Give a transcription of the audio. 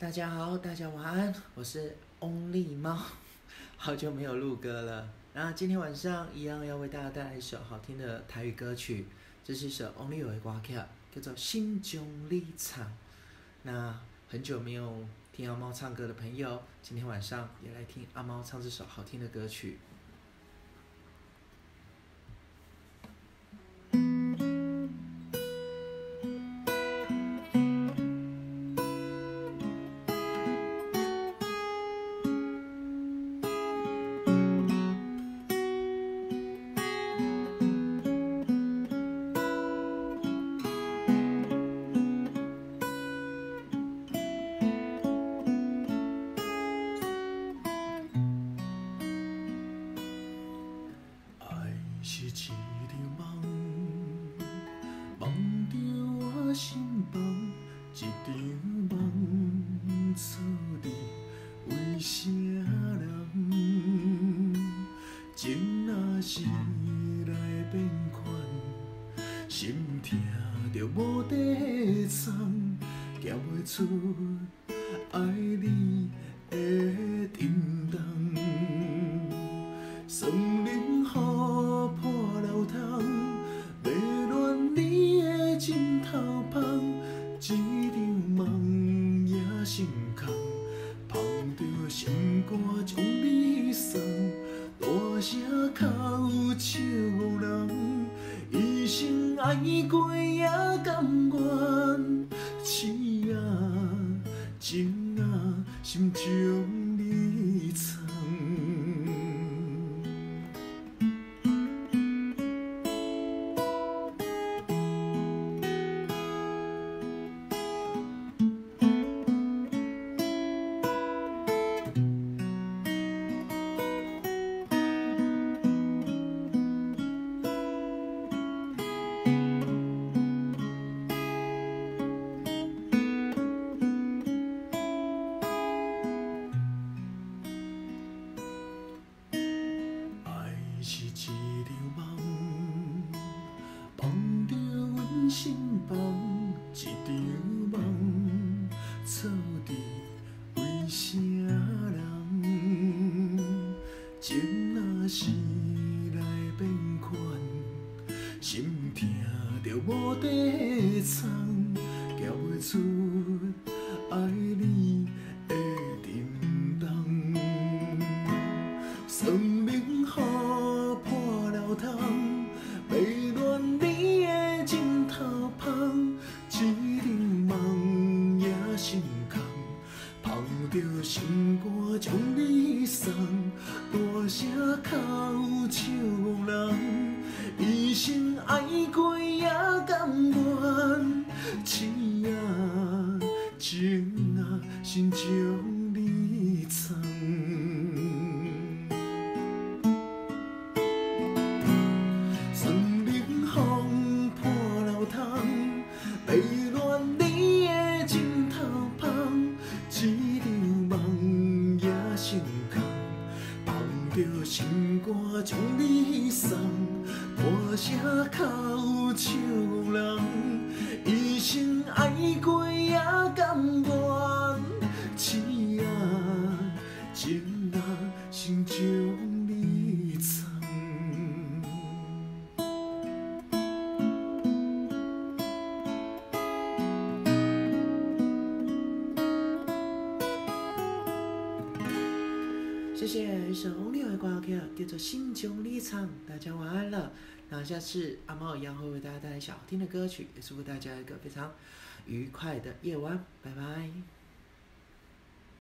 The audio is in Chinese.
大家好，大家晚安，我是 Only 猫，好久没有录歌了。那今天晚上一样要为大家带来一首好听的台语歌曲，这是一首 Only 有的歌，叫做《心中立场》。那很久没有听阿猫唱歌的朋友，今天晚上也来听阿猫唱这首好听的歌曲。心若是来变款，心痛着无地藏，交袂出爱你的沉重。爱过也甘愿，痴啊情啊，心中着无底藏，交袂出爱你的沉重。生命雨破了窗，迷恋你的枕头旁，一场梦也成空，抱着心肝将你送，大声哭笑人，啊，心将你藏。算命风破了窗，迷恋你的枕头旁，一场梦也成空，捧着心肝将你送，大声哭笑人，一生爱过也甘谢谢一首 Only 有的歌曲，叫做《心中立场》，大家晚安了。那下次阿猫一样会为大家带来小好听的歌曲，也祝福大家一个非常愉快的夜晚，拜拜。